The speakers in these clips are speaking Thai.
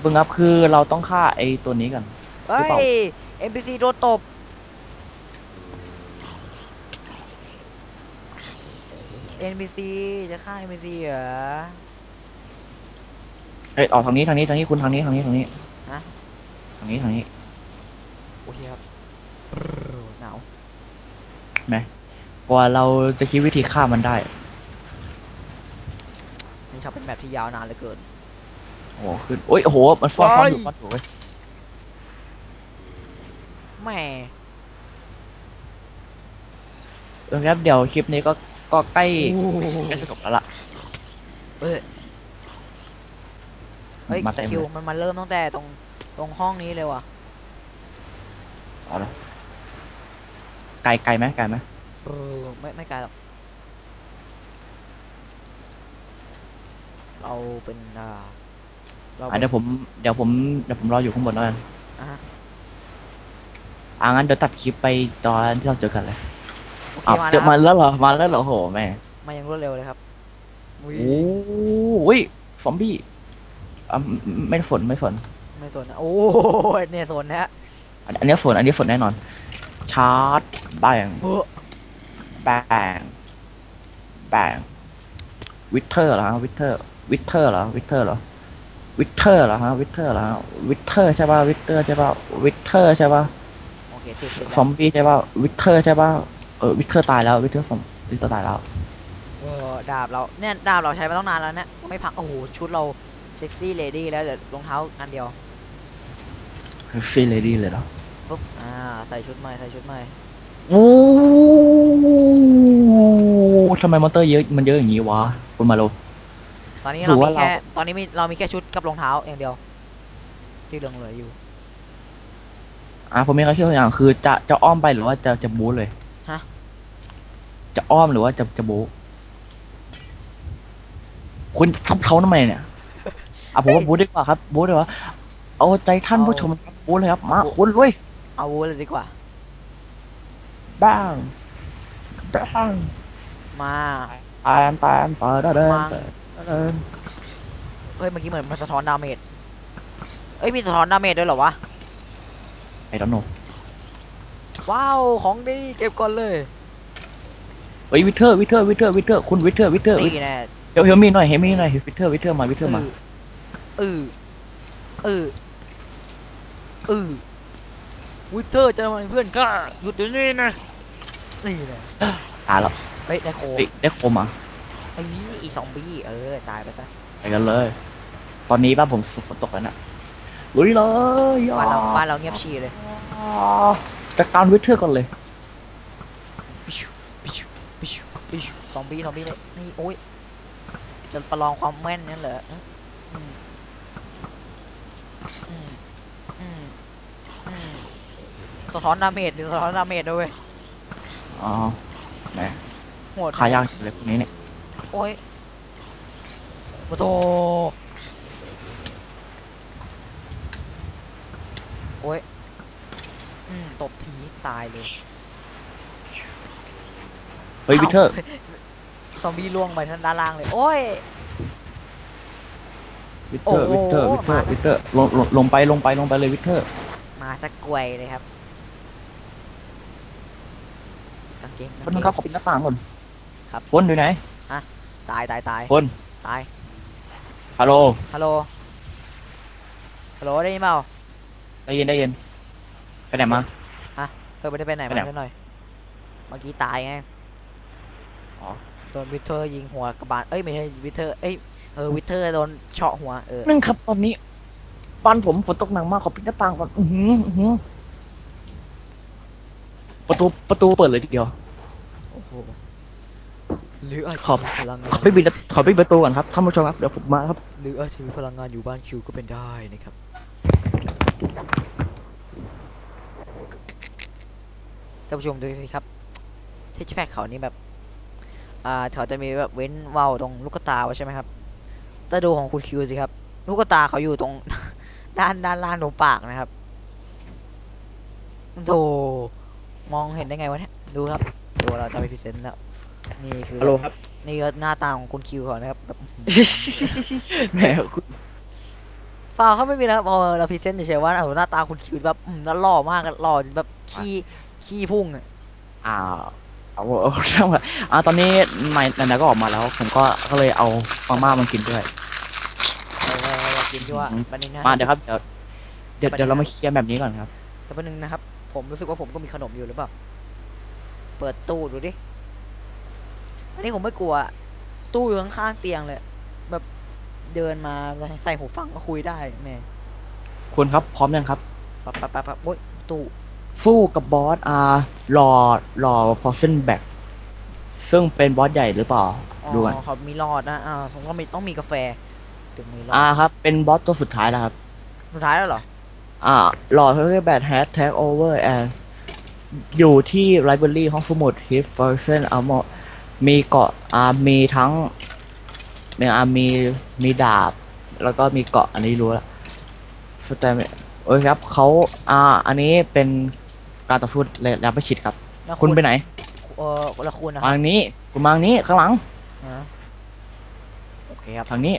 เพิ่งครับคือเราต้องฆ่าไอ้ตัวนี้กันเฮ้หรือเปล่าย NPC โดนตบ NPC จะฆ่า NPC เหรอเอ้ยออกทางนี้ทางนี้ทางนี้คุณทางนี้ทางนี้ทางนี้ฮะทางนี้ทางนี้โอเคครับหนาวกว่าเราจะคิดวิธีฆ่ามันได้นี่ชอบเป็นแบบที่ยาวนานเหลือเกิน โอ้โหขึ้นโอ้ยโอ้โห มันฟอนฟอนอยู่ไปฟอนอยู่เว้ยแหม่เออครับเดี๋ยวคลิปนี้ก็ก็ใกล้โอ้โหใกล้จะจบแล้วล่ะ เอ้ยเฮ้ยมาเต็มคิเลวยมันมาเริ่มตั้งแต่ตรงตรงห้องนี้เลยว่ะเอาละไกลไกลไหมไกลไหมเออไม่ไม่ไกลหรอกเราเป็นอ่า เราอะเป็นเดี๋ยวผมเดี๋ยวผมเดี๋ยวผมรออยู่ข้างบนแล้วกันอะฮะอะงั้นเดี๋ยวตัดคลิปไปตอนที่เราเจอกันเลยโอเคอ้าวมาเจแล้วอครับมาแล้วเหรอมาแล้วเหรอโอ้โหแม่มายังรวดเร็วเลยครับอุ๊ยโอ้ยซอมบี้อะไม่ฝนไม่ฝน ไม่สนนะโอ้ยเนี่ยสนนะฮะอันอันนี้ฝนอันนี้ฝนแน่นอน ชาร์จแบงเฮ้อแบงแบงวิเทอร์เหรอฮะวิเทอร์วิเทอร์เหรอวิเทอร์เหรอ วิเทอร์เหรอฮะวิเทอร์เหรอฮะวิเทอร์ใช่ป่ะวิเทอร์ใช่ป่ะวิเทอร์ใช่ป่ะโอเคติดติดซอมบี้ใช่ป่ะวิเทอร์ใช่ป่ะเออวิเทอร์ตายแล้ววิเทอร์ผมวิเทอร์ตายแล้วเออดาบเราเนี่ยดาบเราใช้มาตั้งนานแล้วเนี่ยก็ไม่พักโอ้โหชุดเราsexy lady แล้วเหลือรองเท้าอันเดียวฟี lady เลยเหรอปุ๊บอ่าใส่ชุดใหม่ใส่ชุดใหม่โอ้ทำไม monster เยอะมันเยอะอย่างนี้วะคุณมาโล ตอนนี้หรืเราอว่ามีแค่เราตอนนี้มีเรามีแค่ชุดกับรองเท้าอย่างเดียว ที่เหลือเหลืออยู่ อะผมมีอะไรที่ตัวอย่างคือจะจะอ้อมไปหรือว่าจะจะบู๊เลยฮะจะอ้อมหรือว่าจะจะบู๊คุณทับเขาทำไมเนี่ยอะผมว่าบู๊ดีกว่าครับบู๊ดีกว่าเอาใจท่านผู้ชมครับบู๊เลยครับมาคุณลุยเอาวุธเลยดีกว่าบ้างบ้างมาตามตามตามเดินเดินมา เดินเฮ้ยเมื่อกี้เหมือนมันสะท้อน damage เอ้ยมีสะท้อน damage ด้วยเหรอวะ I don't know ว้าวของดีเก็บก่อนเลยเฮ้ยวิเทอร์วิเทอร์วิเทอร์วิเทอร์คุณวิเทอร์วิเทอร์นี่แน่เดี๋ยวเฮลมีหน่อยเฮลมีหน่อยวิเทอร์วิเทอร์มาวิเทอร์มาเออเออเออวิเทอร์จะมาเป็นเพื่อนข้าหยุดเดี๋ยวนี้นะนี่แน่ตายแล้วเฮ้ยได้โคเฮ้ยได้โคมอะ ไอ้อีซอมบี้เออ ตายไปซะไปกันเลย ตอนนี้บ้านผมฝนตกแล้วนะลุยเลยบ้านเราบ้านเราเงียบชีเลยจัดการวิเทอร์ก่อนเลยปิชูปิชูปิชูปิชูซอมบี้ซอมบี้เลยนี่โอ้ยจะประลองความแม่นนั่นเหรออืมอืมอืมอืมอืมสะท้อนดาเมจดิสะท้อนดาเมจด้วยเวยอ๋อแหมโหดขายากจังเลยพวกนี้เนี่ย โอ้ยโอ้โหโอ้ยอืมตบทีตายเลย เฮ้ยวิเทอร์ซอมบี้ล่วงไปทางด้านล่างเลย โอ้ยวิเทอร์โอ้วิโหเทอร์วิเทอร์มาวิเทอร์ลงลงลงไปลงไปลงไปเลยวิเทอร์ มาสักกวยเลยครับกางเกงคกานงนึเกงงครับขอปิดหน้าต่างก่อนครับคนอยู่ไหน ตายตายตายคนตายฮัลโหลฮัลโหลฮัลโหลได้ยินเปล่าได้ยินได้ยินไปไหนมาเออไม่ได้ไปไหนไปมาไหนเล่นหน่อยเมื่อกี้ตายไงอ๋อโดนวิเทอร์ยิงหัวกระบาลเอ้ยไม่ใช่วิเทอร์เอ้ยเออวิเทอร์โดนเฉาะหัวเออนึงครับตอนนี้บ้านผมฝนตกหนักมากขอปิดหน้าต่างก่อนอือหืออื้อหือประตูประตูเปิดเลยทีเดียวโอ้โห หรืออาจขจะอบมีพลังงาขอนไปปิดขอปิดประตูก่อนครับท่านผู้ชมครับเดี๋ยวผมมาครับ หรืออาจจะมีพลังงานอยู่บ้านคิวก็เป็นได้นะครับท่านผู้ชมดูสิครับเทชแพ็กเขานี่แบบอ่าเขาจะมีแบบเว้นเว้าตรงลูกตาไว้ใช่ไหมครับแต่ดูของคุณคิวสิครับ ลูกตาเขาอยู่ตรงด้านด้านล่างตรงปากนะครับโธ่มองเห็นได้ไงวะเนี่ยดูครับดูเราจะไป present แล้ว นี่คือฮัลโหลครับ นี่ก็หน้าตาของคุณคิวเขานะครับแบบแหมคุณฟาวเขาไม่มีนะครับพอเรา present เฉยๆว่าเออหน้าตาคุณคิวแบบอืมแล้วหล่อมากอะหล่อแบบขี้ขี้พุ่งอะอ่าเอาเอาช่างมันอ่าตอนนี้ไม่ไหนๆก็ออกมาแล้ว ผมก็ก็เลยเอามาม่ามันกินด้วย เออเอออยากกินด้วยอืมบันนี้นะมาเดี๋ยวครับเดี๋ยวเดี๋ยวเดี๋ยวเรามาเคลียร์แบบนี้ก่อนครับ แต่ประนึงนะครับ ผมรู้สึกว่าผมก็มีขนมอยู่หรือเปล่า เปิดตู้ดูดิ อันนี้ผมไม่กลัว ตู้อยู่ข้างๆเตียงเลย แบบเดินมาใส่หูฟังก็คุยได้แม่คุณครับพร้อมยังครับปั๊บปั๊บปั๊บปั๊บโอ้ยตู้สู้กับบอสอ่ารอรอฟอสเซนแบ็กซึ่งเป็นบอสใหญ่หรือเปล่าอ๋อดูก่อนเขามีรอดนะอ่าผมก็มีต้องมีกาแฟถึงมีรอดอ่าครับ เป็นบอสตัวสุดท้ายแล้วครับ สุดท้ายแล้วเหรอ อ่ารอเทอร์แบทแฮชแท็กโอเวอร์แอนอยู่ที่ไลบรารีห้องสมุดฮิฟเฟอร์เซนอัลโม มีเกาะอ่ามีทั้งมีอ่ามีมีดาบ แล้วก็มีเกาะอันนี้รู้แล้วสแตมโอ้ยครับเขาอ่าอันนี้เป็นการต่อสู้ระยะประชิดครับ แล้วคุณไปไหนเออแล้วคุณนะคมารับทางนี้คุณมาทางนี้ข้างหลังอ่าโอเคครับทางนี้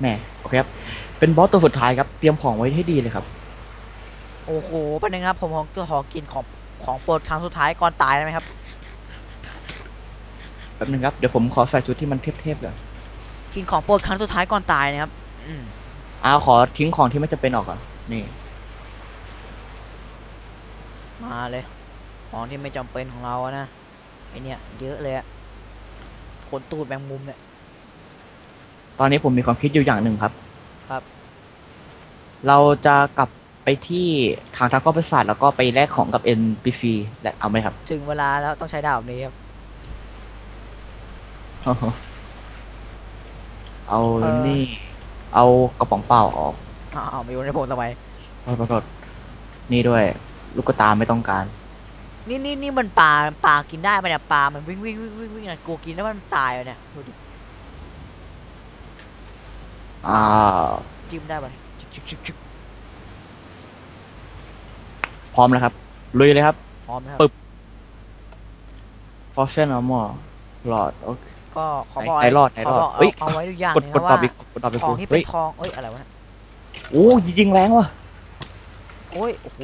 แหม่โอเคครับ เป็นบอสตัวสุดท้ายครับ เตรียมของไว้ให้ดีเลยครับ โอ้โหประเด็นงครับ ผมขอขอกินของของโปรดครั้งสุดท้ายก่อนตายได้ไหมครับแป๊บนึงครับ เดี๋ยวผมขอใส่ชุดที่มันเทพๆก่อนกินของโปรดครั้งสุดท้ายก่อนตายนะครับอืมอ่าขอทิ้งของที่ไม่จำเป็นออกก่อน นี่ มาเลย ของที่ไม่จำเป็นของเราอะนะไอเนี่ยเยอะเลยอะขนตูดแมงมุมเนี่ย ตอนนี้ผมมีความคิดอยู่อย่างหนึ่งครับ ครับ เราจะกลับไปที่ทางทักก็ประสาทแล้วก็ไปแลกของกับ NPC และเอาไหมครับ ถึงเวลาแล้วต้องใช้ดาบนี้ครับ เอาเอ่อนี่ เอากระป๋องเปล่าออกอ้าวมาอยู่ในผมทำไมโทษโทษโทษนี่ด้วย ลูกตาไม่ต้องการ นี่นี่นี่มันปลาปลากินได้ปะเนี่ยปลามันวิ่งวิ่งวิ่งวิ่งวิ่งอะกลัวกินแล้วมันตายอะเนี่ยดูดิอ่าจิ้มได้ปะเนี่ยชึกชึกชึกชึกพร้อมแล้วครับ ลุยเลยครับ พร้อมนะครับ ปึ๊บ f o r t u n e Armor หลอดโอเค ก็ขอบอกไหนรอดไหนขอรอดบอกเฮ้ยเอาเอาไว้ทุกอย่างกดเลยกดนะตอว่าบอีกกดตอบอีกของที่เป็เฮ้นยทองเอ้ยอะไรวะเนี่ยโอ้ยิงแรงว่ะโอ้ยโอ้โห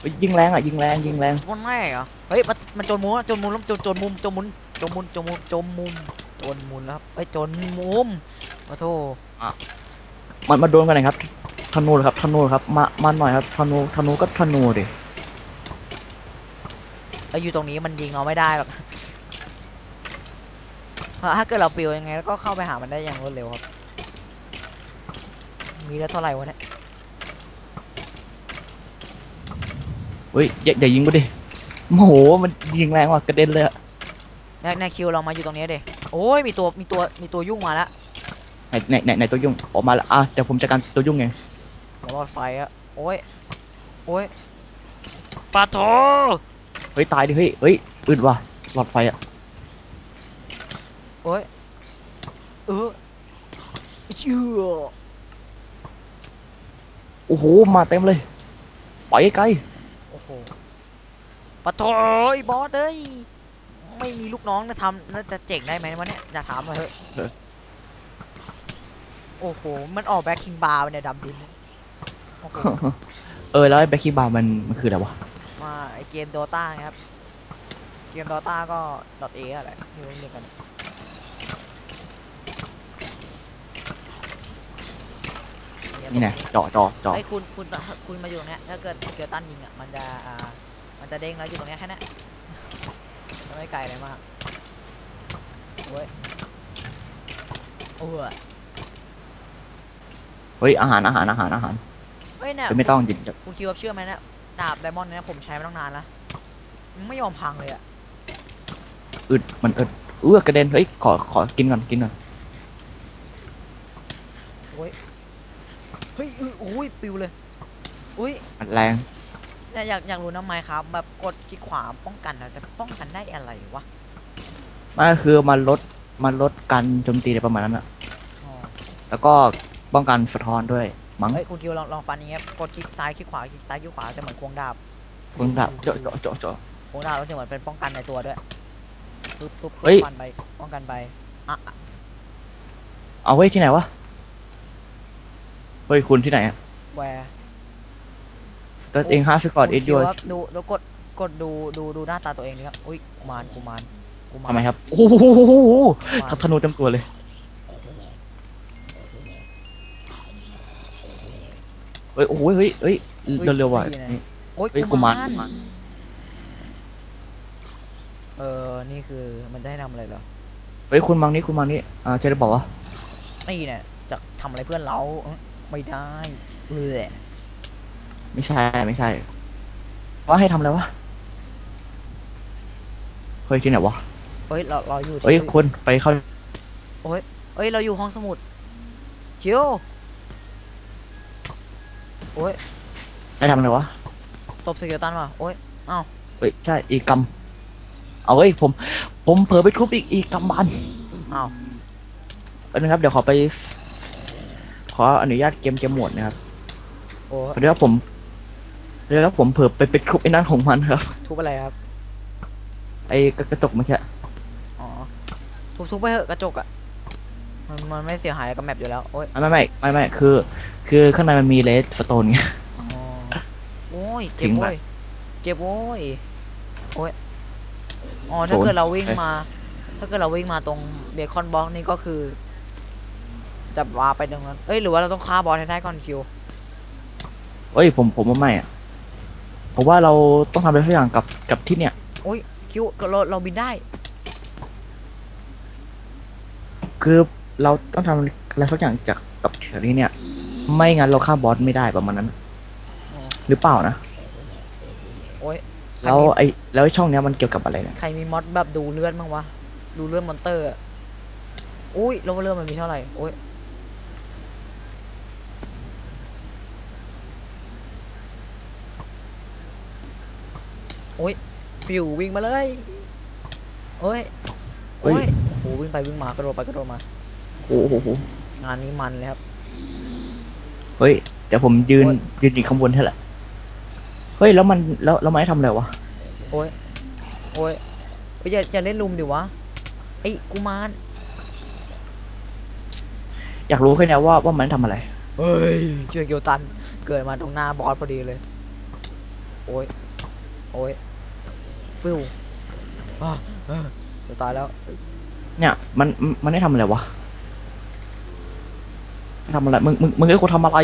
เฮ้ยยิงแรงอะยิงแรงยิงแรงมันไม่เหรอเฮ้ยมันมันจนมุมแล้วจนมุมแล้วจนจนมุมจนมุมจนมุมจนมุมจนมุมจนมุมแล้วครับเฮ้ยจนมุมขอโทษมันมาโดนกันหน่อยครับธนูเหรอครับธนูเหรอครับมามาหน่อยครับธนูธนูก็ธนูดิไอ้ยอยู่ตรงนี้มันยิงเราไม่ได้หรอก ถ้าเกิดเราปิวยังไงแล้วก็เข้าไปหามันได้อย่างรวดเร็วครับ มีแล้วเท่าไหร่วะเนี่ยเฮ้ยอย่าอย่ายิงกูดิโอ้โหมันยิงแรงว่ะกระเด็นเลยอะนายนายคิวเรามาอยู่ตรงนี้เดโอ้ยมีตัวมีตัวมีตัวยุ่งมาแล้วไหนไหนไหนไหนตัวยุ่งออกมาแล้วอะเดี๋ยวผมจัดการตัวยุ่งไงหัวรอดไฟอะโอ้ยโอ้ยปาโถเฮ้ยตายดิเฮ้ยเฮ้ยอึดว่ะหลอดไฟอะ โอ้ยเออเชื่อโอ้โห มาเต็มเลย ไปไกลโอ้โหปาโถไอ้บอสเอ้ย ไม่มีลูกน้องนะทำน่าจะเจ๋งได้ไหมวะเนี่ยอยากถามหน่อยเถอะ โอ้โห มันออก Black King Bar เนี่ยดำดินเนี่ยโอ้โหเออ แล้วไอ้ Black King Bar มันมันคืออะไรวะ มาไอเกม Dota ครับ เกมโดตาก็ดอทเออะไรที่เรียกกัน นี่ยนี่ไงเจาะเจาะเจาะไอ้ยคุณคุณคุณมาอยู่ตรงเนี้ยถ้าเกิดเกิดตันยิงอะมันจะอ่ามันจะเด้งแล้วอยู่ตรงเนี้ยแค่นั้นมันไม่ไกลอะไรมากโอ้ยโอ้ยเฮ้ยอาหารอาหารอาหารอาหารเฮ้ยเนี่ยไม่ต้องจิคุณคิวครับเชื่อไหมเนี่ยดาบไดมอนด์เนี่ยผมใช้มาตั้งนานแล้วมันไม่ยอมพังเลยอะอึดมันอึดเออกระเด็นเฮ้ยขอขอกินก่อนกินก่อน เฮ้ย อุ้ยอุ้ยปิวเลยอุ้ยมันแรงเนี่ยอยากอยากรู้นะไมครับ แบบกดคลิกขวาป้องกันนะแต่ป้องกันได้อะไรวะมันก็คือมันลดมันลดการโจมตีอะไรประมาณนั้นอะอ๋อแล้วก็ป้องกันสะท้อนด้วยมั้งเฮ้ยคุณคิวลองลองฟันอย่างเงี้ยกดคลิกซ้ายคลิกขวาคลิกซ้ายคลิกขวาจะเหมือนควงดาบคุณแบบเจาะเจาะเจาะเจาะ ควงดาบแล้วจะเหมือนเป็นป้องกันในตัวด้วยปึ๊บปึ๊บเฮ้ปึ๊บยฟันไปป้องกันไปอะอะเอาไว้ที่ไหนวะ เฮ้ย คุณที่ไหนอะแวร์ตัวเองฮาสกอตเอ็ดยูดูดูกดกดดูดูดูหน้าตาตัวเองดิครับอุ้ยกุมารกุมารกุมารทำไมครับ โอ้โหกุมารทับธนูเต็มตัวเลยเฮ้ยโอ้โหเฮ้ยเฮ้ยเร็วๆว่ะโอ้ยเฮ้ยกุกุมามารรเออนี่คือมันจะให้ทำอะไรเหรอเฮ้ยคุณมังนี่คุณมังนี่อ่าจะได้บอกว่านี่เนี่ยจะทำอะไรเพื่อนเราเอ้ย ไม่ได้เออไม่ใช่ไม่ใช่ว่าให้ทำอะไรวะเฮ้ยที่ไหนวะเฮ้ยเราเราอยู่เฮ้ยที่คุณไปเข้าเอ้ยเราอยู่ห้องสมุดคิวโอ้ยให้ทำอะไรวะตบสเกิลตันว่ะโอ้ยเฮ้ยใช่อีกกรรมเอาเฮ้ยผม ผมเผลอไปทุบอีกอีกกำบานอ้าวแป๊บนึงครับเดี๋ยวขอไปข ออนุญาตเกมเกมโหมดนะครับโอ้ยเดี๋ยวผมเดี๋ยวแล้วผมเผลอไปไปทุบไอ้นั่นของมันครับ ทุบอะไรครับ ไอ้กระจกเมื่อกี้อ๋อทุบทุบไปเถอะกระจกอะมันมันไม่เสียหายอะไรกับ map อยู่แล้วโอ้ยไม่ไม่ไม่ไม่ไม่คือ คือข้างในมันมี redstone ไงอ๋อโอ้ยทิ้เจ็บงไปโว้ยเจ็บโว้ยโอ้ยอ๋อถ้าเกิดเราวิ่งมา ถ้าเกิดเราวิ่งมาตรง beacon block นี่ก็คือ จะวาไปตรงนั้น เอ้ยหรือว่าเราต้องฆ่าบอสให้ได้ก่อนคิว เอ้ยผมผมว่าไม่อะผมว่าเราต้องทำอะไรสักอย่างกับกับที่เนี่ยคิวเราเราบินได้ คือเราต้องทำอะไรสักอย่างจากกับแถวนี้เนี่ย ไม่งั้นเราฆ่าบอสไม่ได้ประมาณนั้นอ๋อหรือเปล่านะโอ้ยแล้วไอ้แล้วไอ้ช่องเนี้ยมันเกี่ยวกับอะไรเนี่ยใครมีมอดแบบดูเลือดบ้างวะ ดูเลือดมอนเตอร์อะอุ้ยแล้วเลือดมันมีเท่าไหร่โอ้ย โอ้ยฟิววิ่งมาเลยโอ้ยเฮ้โอ้ยยโอ้วิ่งไปวิ่งมากระโดดไปกระโดดมาโอ้โหงานนี้มันเลยครับเฮ้ยเดี๋ยวผมยืนโอ้ยยืนอยู่ข้างบนให้แหละเฮ้ยแล้วมันแล้วแล้วมันให้ทำอะไรวะโอ้ยโอ้ยเฮ้ยอย่าอย่าเล่นลุมดิวะไอ้กุมารอยากรู้แค่เนี้ยว่าว่ามันทำอะไรเฮ้ยเชื่อเกียวตันเกิดมาตรงหน้าบอสพอดีเลย โอ้ยโอ้ย ฟิวอะเออจะตายแล้ว เนี่ยมันมันได้ทำอะไรวะทำอะไรมึงมึงมึงไอ้คนทำอะไร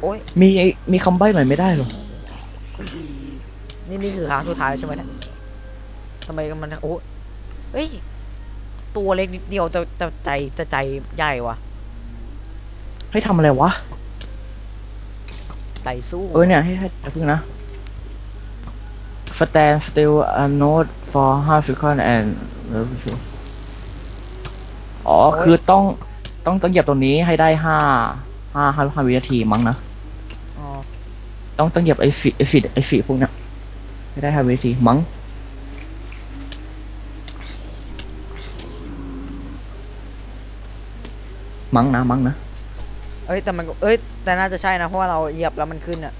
โอ้ยมีไอ้มีคำใบ้หน่อยไม่ได้เหรอนี่นี่คือครั้งสุดท้ายแล้วใช่ไหมเนี่ยทำไมมันโอ้ยเฮ้ยตัวเล็กนิดเดียวแต่แต่ใจแต่ใจใหญ่วะให้ทำอะไรวะใจสู้เออเนี่ยให้ให้อย่าเพิ่งนะ stand still a note for half second and อ๋อ คือต้อง ต้อง ต้องเหยียบตรงนี้ให้ได้ห้า ห้าห้าห้าวินาทีมั้งนะอ๋อต้อง ต้องเหยียบไอ้สีไอ้สีไอ้สีพวกเนี้ยให้ได้ห้าวินาทีมั้งมั้งนะมั้งนะ เอ้ยแต่มันก็เอ้ยแต่น่าจะใช่นะ เพราะว่าเราเหยียบแล้วมันขึ้นอะ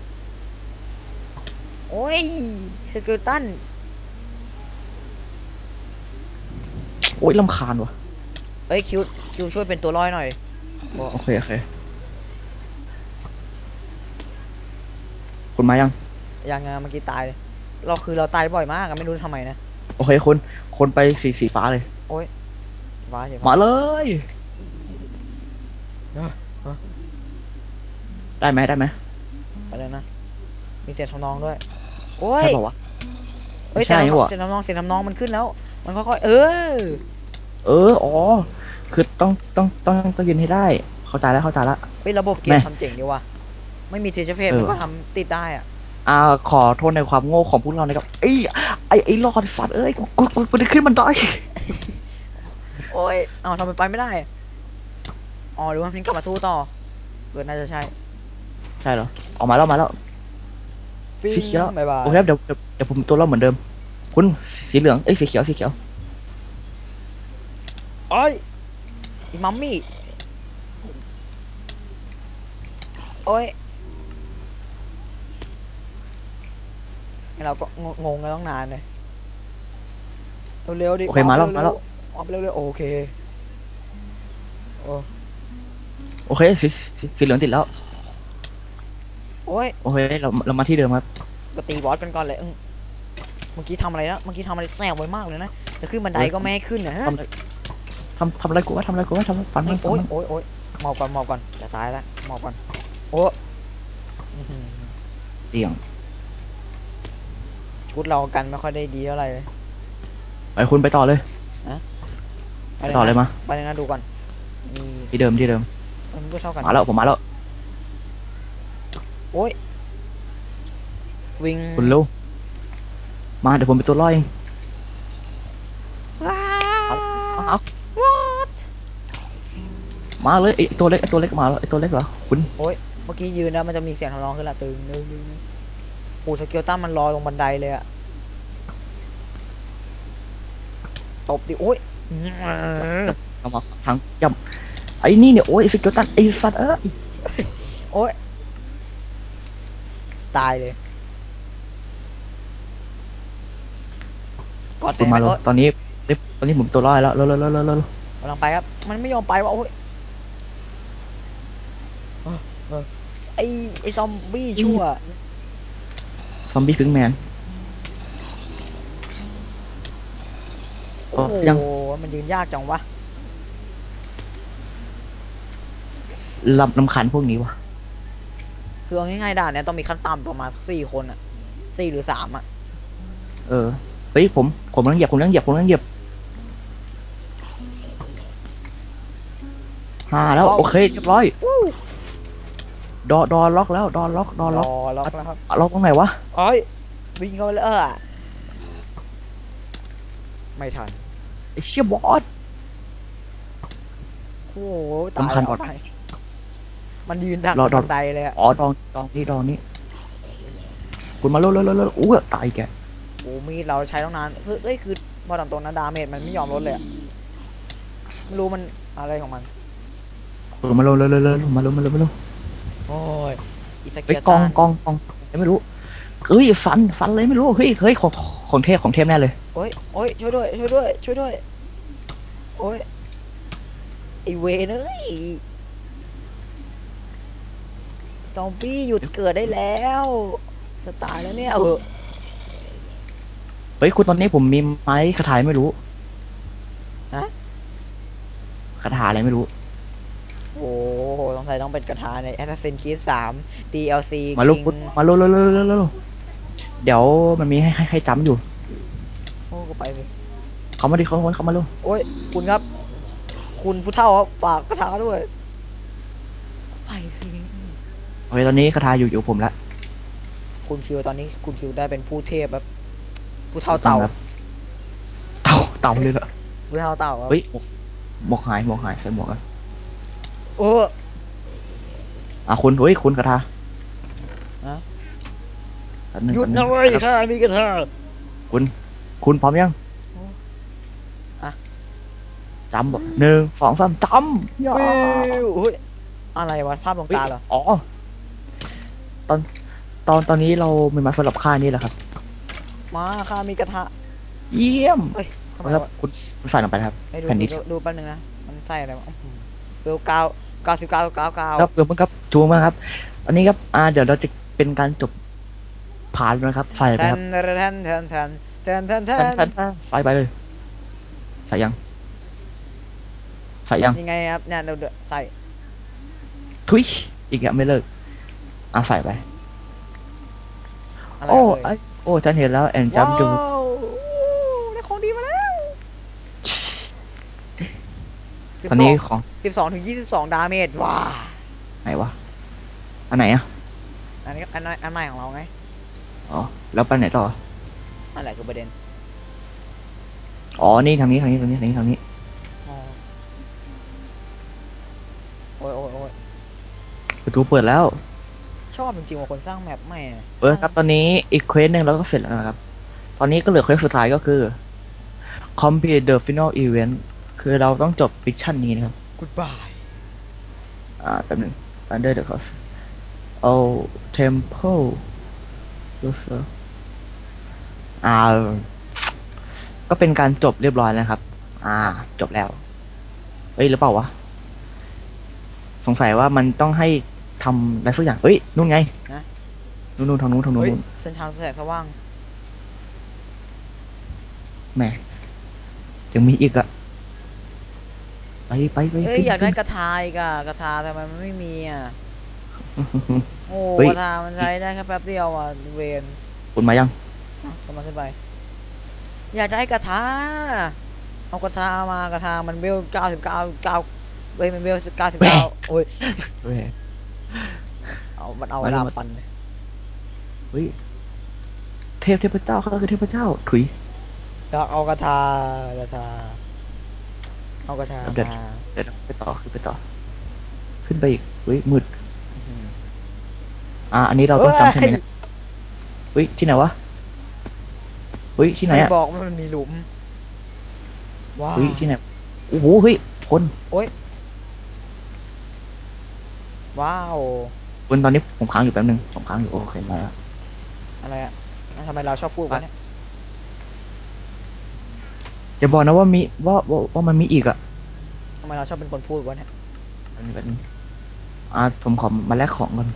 โอ้ย skeletonโอ๊ยลำคาญวะเอ้ยคิวคิวช่วยเป็นตัวร้อยหน่อยโอเคโอเคคุณมายัง ยังไงเมื่อกี้ตายเลยเราคือเราตายบ่อยมากอะไม่รู้ทำไมนะ โอเคคุณคนไปสีสีฟ้าเลยว้าเฉยมาเลยเออเออได้ไหมได้ไหมไปเลยนะ มีเสียงทำนองด้วย โอ้ยใช่ป่าวะเฮ้ยใช่เสียงทำนองว่ะเสียงทำนองเสียงทำนองมันขึ้นแล้ว มันค่อยๆ เออ เออ อ๋อ คือต้องต้องต้องต้องยืนให้ได้ เข้าใจแล้วเข้าใจแล้วเฮ้ยระบบเกแม่มทำเจ๋งดีว่ะ ไม่มีเทชเพจเออมันก็ทำติดได้อะอ่าขอโทษในความโง่ของพวกเรานะครับไอ้ยไอ้ไอ้รอดฟัดเอ้ยกูกูกูกูจะขึ้นมันได้โอ้ยเอาทำไมไปไม่ได้อ๋อหรือว่ามันกลับมาสู้ต่อเกิดน่าจะใช่ ใช่เหรอออกมาแล้วมาแล้ว ฟิงสีเขียวบายบายโอเคครับเดี๋ยวเดี๋ยวเดี๋ยวผมตัวเราเหมือนเดิม คุณสีเหลืองเอ้ยสีเขียวสีเขียวโอ้ยอีมัมมี่โอ้ยให้เราก็งงงกันต้องนานเลยเร็วๆดิโอเคมาแล้วร็ๆมาแล้วออกไปเร็วๆโอเคโอ้โอ้โอเคสีสีสีเหลืองติดแล้ว โอ้ยโอเคเราเรามาที่เดิมครับก็ตีบอสกันก่อนเลยอึ้งเมื่อกี้ทำอะไรนะเมื่อกี้ทำอะไรแซงไว้มากเลยนะจะขึ้นบันไดก็ไม่ให้ขึ้นนะฮะทำอะไรทำทำอะไรกูวะทำอะไรกูวะทำฟันมันฟันโอ้ยมันโอ้ยโอ้ยหมอบก่อนหมอบก่อนจะตายแล้วหมอบก่อนโอ้อื้อหือเสี่ยงชุดเรากันไม่ค่อยได้ดีเท่าไหร่เลยไปคุณไปต่อเลยไปต่อเลยนะมาไปเลยนะดูก่อนนี่ที่เดิมที่เดิมมันก็เท่ากันมาแล้วผมมาแล้ว โอ้ยวิ่งคุณเร็วมาเดี๋ยวผมเป็นตัวล่อเองว้าเอาเอา what มาเลยไอตัวเล็กไอตัวเล็กมาแล้วไอตัวเล็กเหรอคุณเมื่อกี้ยืนแล้วมันจะมีเสียงทำร้องขึ้นละตึงนึงนึงนึงโอ้สเกลตันมันลอยลงบันไดเลยอะตบดิโอ้ยเอามาทางย่ำไอ้นี่เนี่ยโอ้ยสเกลตันไอสัตว์เอ้ย ตายเลยกอดคุเต็ณมมาไปแล้วโอ้ยตอนนี้ตอนนี้ผมตัวล่อแล้วเร็วเร็วเร็วเร็วเร็วกำลังไปครับ มันไม่ยอมไปวะโอ้ยเออเออไอไอซอมบี้ชั่วซอมบี้พิงแมนโอ้โหยังมันยืนยากจังวะลำลำคันพวกนี้วะ คือเอาง่ายๆด่านเนี้ยต้องมีขั้นต่ำประมาณสักสี่คนอะสี่หรือสามอะเออเฮ้ยผมผมกำลังเหยียบผมกำลังเหยียบผมกำลังเหยียบห้าแล้วโอเคเรียบร้อยดอดอล็อกแล้วดอล็อกดอรล็อกอล็อกแล้วครับล็อกตรงไหนวะโอ้ยวิ่งเข้าไปเลยเออไม่ทันไอ้เชี่ยบอสโอ้โหตายสำคัญแล้วก่อนตาย มันยืนดักรอรอบันไดเลยอะอ๋อดองดองนี่ดองนี่คุณมาเร็วเร็วเร็วเร็วอู้ตายแกโอ้มีดเราใช้ตั้งนานคือเอ้ยคือพอตามตรงนั้นดาเมจมันไม่ยอมลดเลยอะไม่รู้มันอะไรของมันคุณมาเร็วเร็วเร็วเร็วมาเร็วมาเร็วมาเร็วโอ้ยอีสเกเฮ้ยลกองตันกองกองไม่รู้เฮ้ยฟันฟันเลยไม่รู้เฮ้ยเฮ้ยของของเทพของเทพแน่เลยโอ้ยโอ้ยช่วยด้วยช่วยด้วยช่วยด้วยโอ้ยไอเวนเอ้ย ซอมบี้หยุดเกิดได้แล้ว จะตายแล้วเนี่ยเออเฮ้ยคุณตอนนี้ผมมีไม้คาถาไม่รู้ฮะคาถาอะไรไม่รู้ โอ้ต้องใส่ต้องเป็นกระทาใน Assassin's Creed 3 DLC มาลุกมาลุกเร็วเดี๋ยวมันมีให้ให้ให้จำอยู่ โอ้ก็ไปสิเขามาดิเขามาเขามาลุกโอ้ย คุณครับ คุณผู้เฒ่าครับฝากกระทาด้วย ไปสิ โอเคตอนนี้คาถาอยู่อยู่ผมละคุณคิวตอนนี้คุณคิวได้เป็นผู้เทพแบบผู้เฒ่าเต่าครับเต่าเต่าเลยเหรอผู้เฒ่าเต่าครับเฮ้ยหมวกหมวกหายหมวกหายใส่หมวกกันโอ้อะคุณเฮ้ยคุณคาถาฮะแป๊บนึงหยุดแป๊บนะงเว้ยข้ามีกระทาคุณพร้อมยังโอ้อะจำบอกหนึ่งสองสามจำย่าฟิวเฮ้ยอะไรวะ ภาพลวงเฮ้ยตาเหรอ อ๋อ ตอนตอนตอนนี้เรามีมาสำหรับค่ายนี่แหละครับ มาข้ามีกระทะ เยี่ยมทำไมครับวะคุณคุณใส่ลงไปนะครับให้ดูแผ่นดิดูนดูแป๊บนึงนะ มันใส่อะไรวะอื้อหือเบลเก้าเก้าสิบเก้าเก้าเก้าครับเดี๋ยวมึงครับจูงมาครับ อันนี้ครับอ่าเดี๋ยวเราจะเป็นการจบผ่านนะครับใส่ไปแทครันบแทนแทนแทนแทนแทนแทแทนนแทนแทนใส่ไปเลย ใส่ยัง ใส่ยังยังไงครับเนี่ยเดี๋ยวเดี๋ยวใส่ทุยอีกอะไม่เลิก อะใส่ไปอะไรโอ้เอ่ยไอยโอ้ฉันเห็นแล้วแอนจัว้ามดูวได้ของดีมาแล้วตอนนี้ของสิบสองถึงยี่สิบสองดาเมจว้าไหนวะ อันไหนอะ อันนี้อันน้อยอันใหม่ของเราไง อ๋อ แล้วไปไหนต่อนั่นแหละคือประเด็น อ๋อ นี่ทางนี้ทางนี้ทางนี้ทางนี้ทางนี้อ๋อโอ้ยโอ้ยโอ้ยประตูเปิดแล้ว ชอบจริงๆว่าคนสร้าง map ใหม่อะเออครับตอนนี้อีก quest หนึ่งเราก็เสร็จแล้วนะครับ ตอนนี้ก็เหลือ quest สุดท้ายก็คือ complete the final event คือเราต้องจบ fiction นี้นะครับกูดบายอ่าแป๊บหนึง under the cross oh temple user อ่า ก็เป็นการจบเรียบร้อยแล้วนะครับ อ่า จบแล้ว เอ้ยหรือเปล่าวะไฟสงสัยว่ามันต้องให้ ทำอะไรสักอย่างเอ้ยนู่นไงนะ นู่นนู่นทางนู้นทางนู้นเฮ้ยนู่นเส้นทางแสงสว่าง แหมยังมีอีกอะไปไปไปเอ้ยขึ้นอยากได้ขึ้นกระทาอีกอะกระทาทำไมมันไม่มีอะโอ้เฮ้ย กระทามันใช้ได้แค่แป๊บเดียวอะเวนคุณมายังอะกำลังขึ้นไป อยากได้กระทาเอากระทามากระทามันเวลเก้าสิบเก้าเก้าเว้ยมันเวลเก้าสิบเก้าโอ้ยเฮ้ย เอา มันเอามาดิดาบมาฟันเลยเฮ้ย เทพเทพเจ้าเขาคือเทพเจ้า ถุยอยากเอากระทากระทา เอากระทาเดี๋ยวมาเดี๋ยวไปต่อขึ้นไปต่อ ขึ้นไปอีกเฮ้ยมืดอืมอะอันนี้เราต้องจำใช่ไหมเนี่ยเฮ้ย ที่ไหนวะ เฮ้ย ที่ไหนไม่อะบอกว่ามันมีหลุม ว้าวเฮ้ย ที่ไหน โอ้โห เฮ้ย คน ว้าวคนตอนนี้ผมค้างอยู่แป๊บนึงผมค้างอยู่โอเคมาแล้วอะไรอะแล้วทำไมเราชอบพูดวะเนี่ยอย่าบอกนะว่ามีว่าว่าว่ามันมีอีกอะทำไมเราชอบเป็นคนพูดวะเนี่ยอันนี้แบบนี้อ่าผมขอมาแลกของก่อน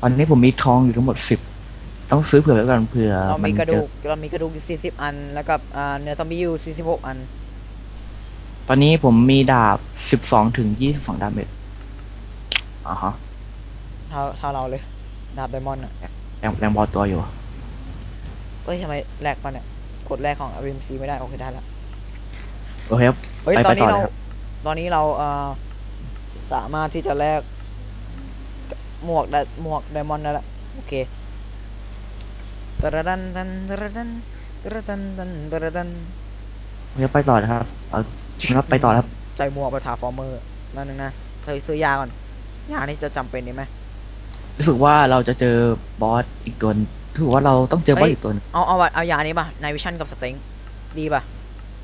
ตอนนี้ผมมีทองอยู่ทั้งหมดสิบต้องซื้อเผื่อไว้ก่อนเผื่อเรามัมีนกระเจดูอกเรามีกระดูกอยู่40อัน แล้วก็อ่าเนื้อซอมบี้อยู่46อัน ตอนนี้ผมมีดาบสิบสองถึงยี่สิบสอง damage อ่าฮะเท่าเท่าเราเลยดาบ diamond อะแรงแรงบอลตัวอยู่เอ้ยทำไมแลกปะเนี่ยกดแรกของ RMC ไม่ได้ โอเคได้ละโอเคครับเฮ้ยไปตอนนี้ไปต่อเรา เลยครับตอนนี้เราเอ่อสามารถที่จะแลกหมวก dia หมวก diamond ได้ละโอเคตระดันตันตระดันตระดันตันตระดันโอเคไปต่อนะครับเอาครับไปต่อครับ ใส่หมวกไปถาฟอร์เมอร์นั่นนึงนะซื้อซื้อยาก่อน ยานี่จะจำเป็นดีไหมรู้สึกว่าเราจะเจอบอสอีกตัวหนึ่งรู้สึกว่าเราต้องเจอบอสอีกตัวหนึงเอาเอาเอายานี้ป่ะ night vision กับ strength ดีป่ะ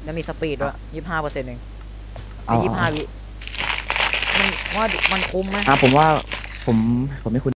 แล้วมี speed ด้วยยี่ห้าเปอร์เซ็นต์เองเอายี่ห้าวิมันว่ามันคุ้มไหมอะผมว่าผมผมไม่คุณ